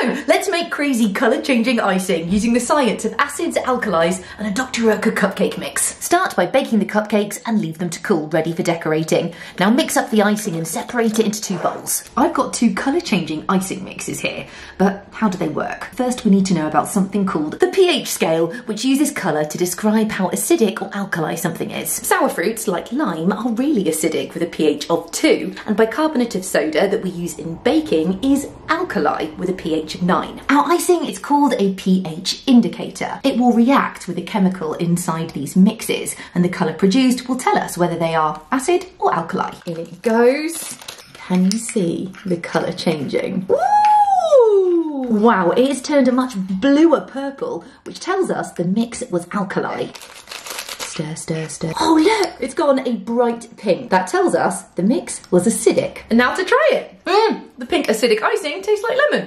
So, let's make crazy colour changing icing using the science of acids, alkalis, and a Dr. Oetker cupcake mix. Start by baking the cupcakes and leave them to cool, ready for decorating. Now mix up the icing and separate it into two bowls. I've got two colour changing icing mixes here, but how do they work? First, we need to know about something called the pH scale, which uses colour to describe how acidic or alkali something is. Sour fruits, like lime, are really acidic with a pH of 2, and bicarbonate of soda that we use in baking is alkali with a pH of 9. Our icing is called a pH indicator. It will react with a chemical inside these mixes, and the colour produced will tell us whether they are acid or alkali. In it goes. Can you see the colour changing? Wow, it has turned a much bluer purple, which tells us the mix was alkali. Stir, stir, stir. Oh look, it's gone a bright pink. That tells us the mix was acidic. And now to try it. Mmm, the pink acidic icing tastes like lemon.